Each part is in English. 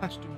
Let's do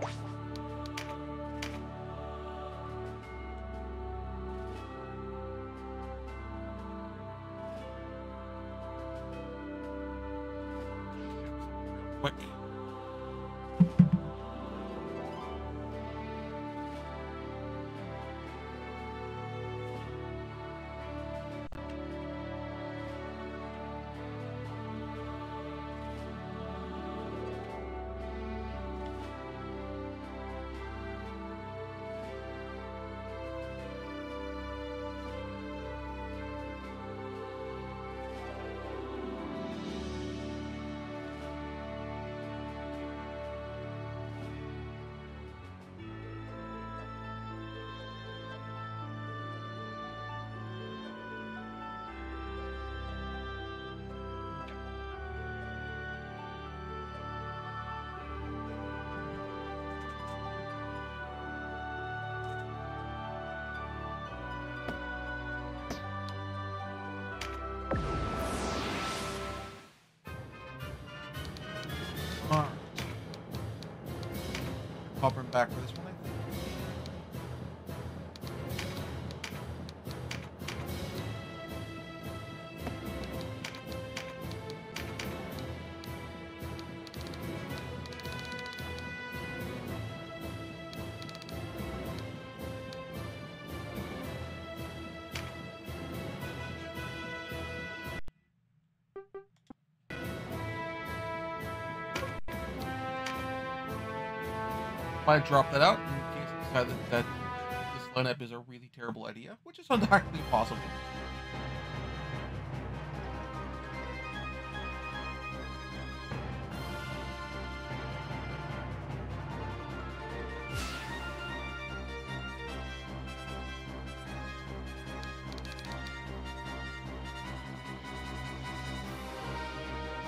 Back for this one, I drop that out in case I decide that, that this lineup is a really terrible idea, which is entirely possible.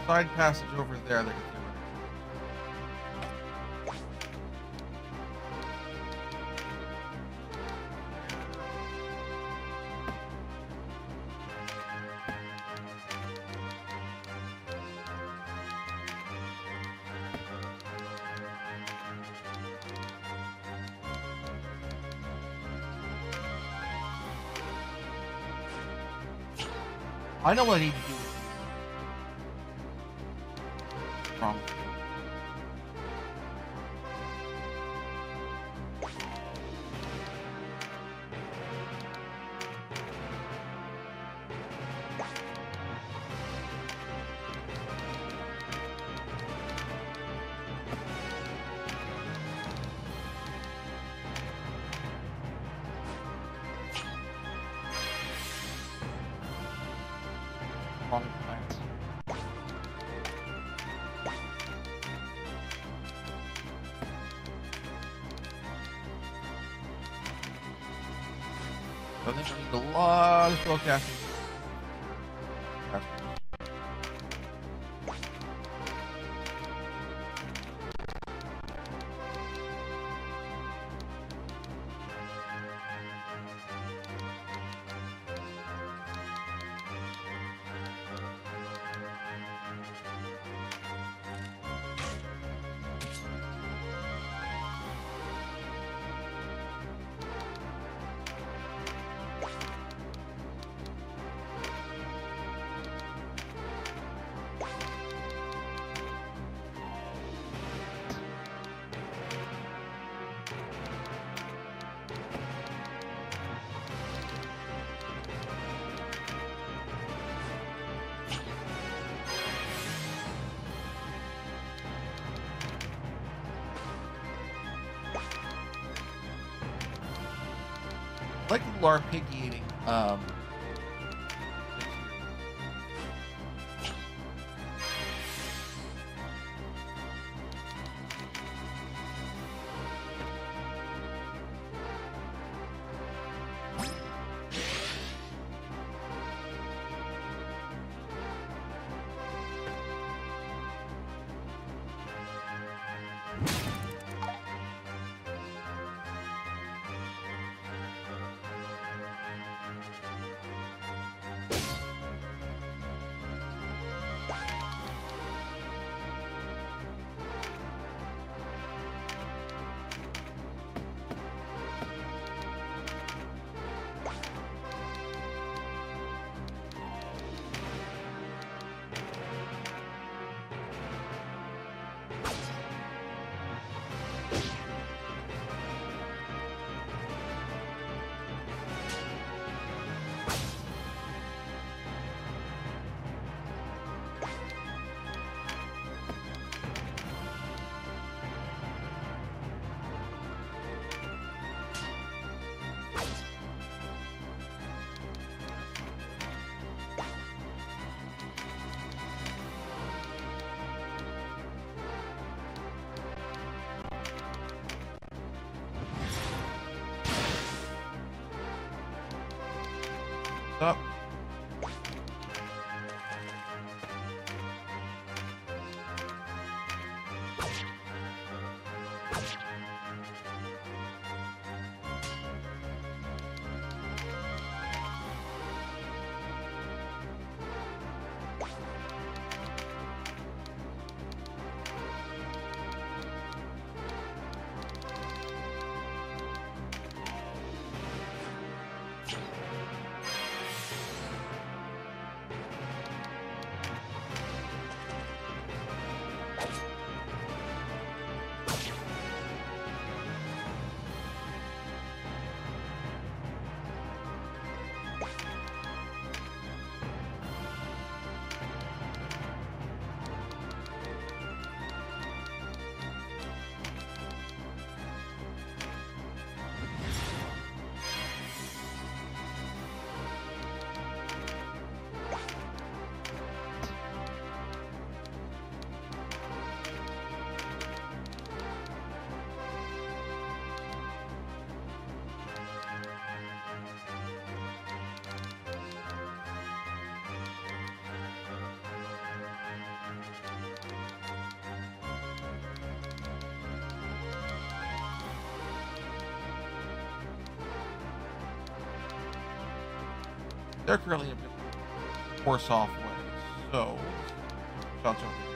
Side passage over there. I know what I need to do. Think I need a lot of spell like arpeggiating. Um, up. They're currently a bit worse off way. So, shots over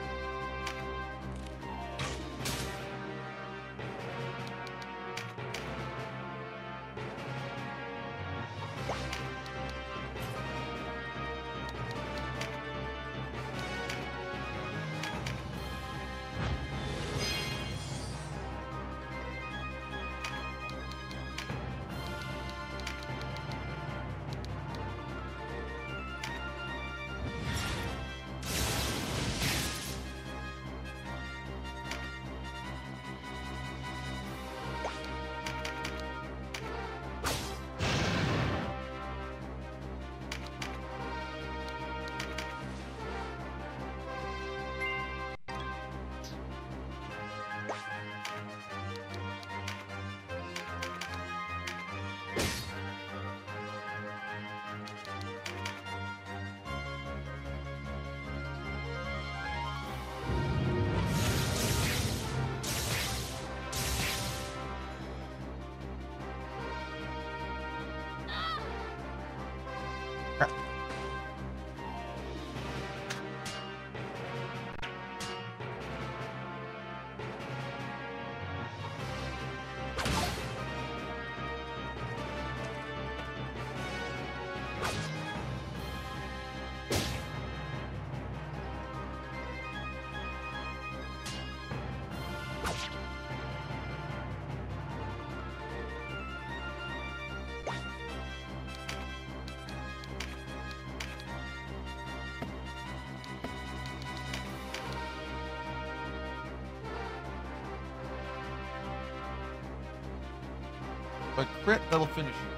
But crit, that'll finish you.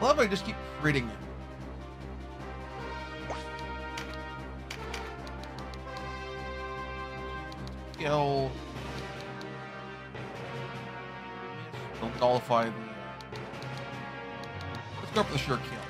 Love how I just keep critting him. Kill. Don't nullify the. Let's go for the sure kill.